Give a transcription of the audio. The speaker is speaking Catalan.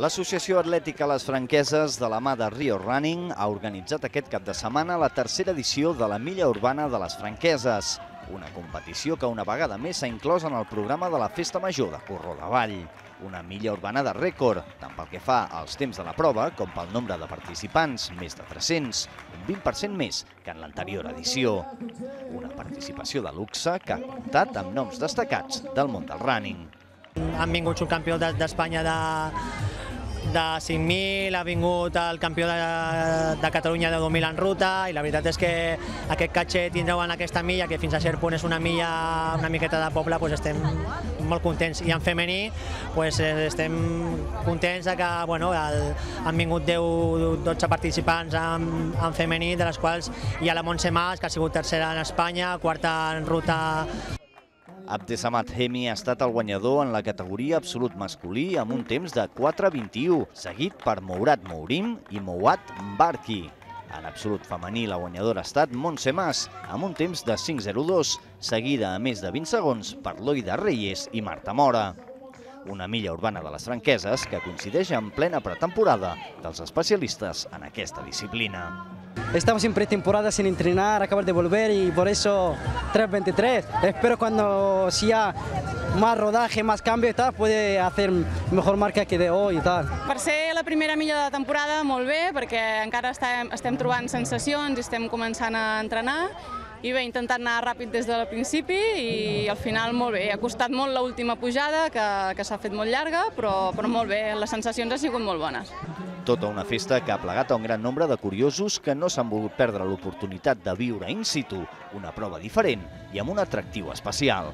L'Associació Atlètica Les Franqueses de la mà de Rio Running ha organitzat aquest cap de setmana la tercera edició de la Milla Urbana de les Franqueses, una competició que una vegada més s'ha inclòs en el programa de la Festa Major de Corró de Vall. Una milla urbana de rècord, tant pel que fa als temps de la prova com pel nombre de participants, més de 300, un 20% més que en l'anterior edició. Una participació de luxe que ha comptat amb noms destacats del món del running. Han vingut subcampió d'Espanya de, de 5.000, ha vingut el campió de, de Catalunya de 2.000 en ruta i la veritat és que aquest caché tindreu en aquesta milla, que fins a cert punt és una milla una miqueta de poble, doncs estem molt contents. I en femení doncs estem contents de que bueno, el, han vingut 10-12 participants en, en femení, de les quals hi ha la Montse Mas, que ha sigut tercera en Espanya, quarta en ruta Abdesamat Hemi ha estat el guanyador en la categoria absolut masculí amb un temps de 4.21, seguit per Mourat Mourim i Mouat Mbarki. En absolut femení, la guanyadora ha estat Montse Mas, amb un temps de 5.02, seguida a més de 20 segons per Loida Reyes i Marta Mora. Una milla urbana de les franqueses que coincideix en plena pretemporada dels especialistes en aquesta disciplina. Estamos en pretemporada sin entrenar, acabar de volver y por eso 3.23. Espero cuando sea más rodaje, más cambio y tal, puede hacer mejor marca que de hoy y tal. Per ser la primera milla de la temporada, molt bé, perquè encara estem, estem trobant sensacions i estem començant a entrenar i bé, intentant anar ràpid des del principi i al final molt bé. Ha costat molt l'última pujada, que, que s'ha fet molt llarga, però, però molt bé, les sensacions han sigut molt bones. Tota una festa que ha plegat a un gran nombre de curiosos que no s'han volgut perdre l'oportunitat de viure in situ una prova diferent i amb un atractiu especial.